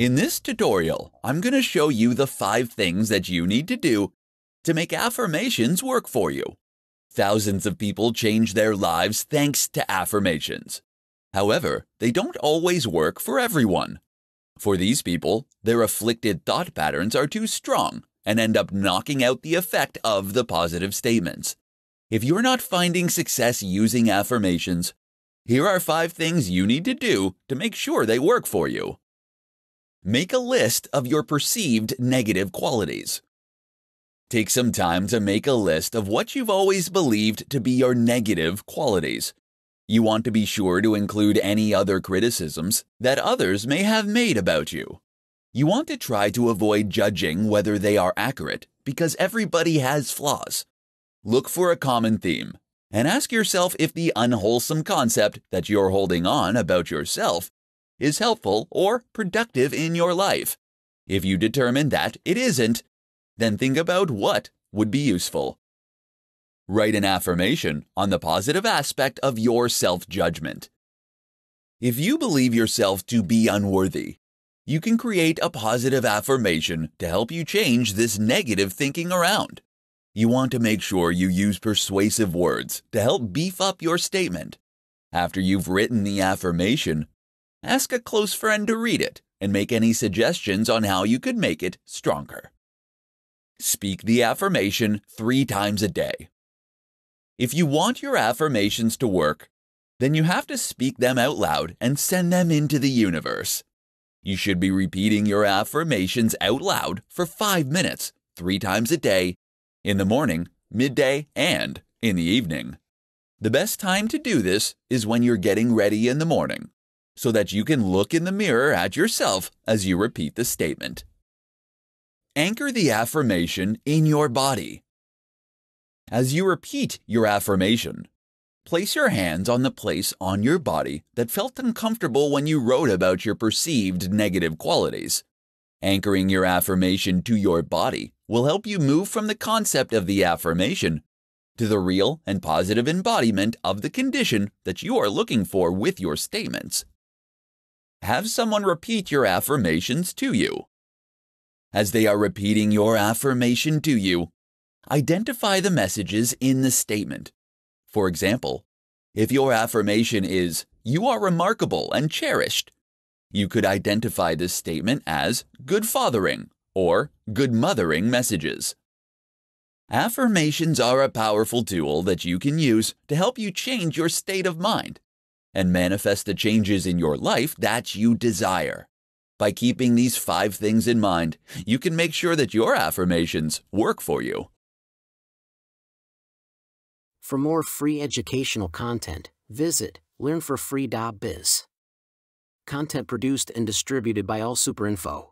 In this tutorial, I'm going to show you the five things that you need to do to make affirmations work for you. Thousands of people change their lives thanks to affirmations. However, they don't always work for everyone. For these people, their afflicted thought patterns are too strong and end up knocking out the effect of the positive statements. If you're not finding success using affirmations, here are five things you need to do to make sure they work for you. Make a list of your perceived negative qualities. Take some time to make a list of what you've always believed to be your negative qualities. You want to be sure to include any other criticisms that others may have made about you. You want to try to avoid judging whether they are accurate because everybody has flaws. Look for a common theme and ask yourself if the unwholesome concept that you're holding on about yourself is helpful or productive in your life. If you determine that it isn't, then think about what would be useful. Write an affirmation on the positive aspect of your self judgment. If you believe yourself to be unworthy, you can create a positive affirmation to help you change this negative thinking around. You want to make sure you use persuasive words to help beef up your statement. After you've written the affirmation, ask a close friend to read it and make any suggestions on how you could make it stronger. Speak the affirmation three times a day. If you want your affirmations to work, then you have to speak them out loud and send them into the universe. You should be repeating your affirmations out loud for five minutes, three times a day, in the morning, midday, and in the evening. The best time to do this is when you're getting ready in the morning, so that you can look in the mirror at yourself as you repeat the statement. Anchor the affirmation in your body. As you repeat your affirmation, Place your hands on the place on your body that felt uncomfortable when you wrote about your perceived negative qualities. Anchoring your affirmation to your body will help you move from the concept of the affirmation to the real and positive embodiment of the condition that you are looking for with your statements. Have someone repeat your affirmations to you. As they are repeating your affirmation to you, identify the messages in the statement for example, if your affirmation is, You are remarkable and cherished, you could identify this statement as good fathering or good mothering messages. Affirmations are a powerful tool that you can use to help you change your state of mind and manifest the changes in your life that you desire. By keeping these five things in mind, you can make sure that your affirmations work for you. For more free educational content, visit learnforfree.biz. Content produced and distributed by AllSuperInfo.